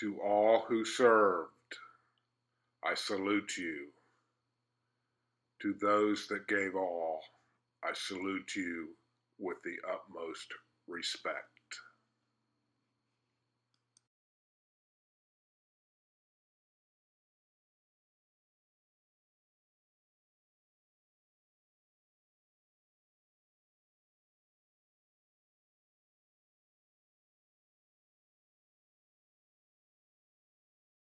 To all who served, I salute you. To those that gave all, I salute you with the utmost respect.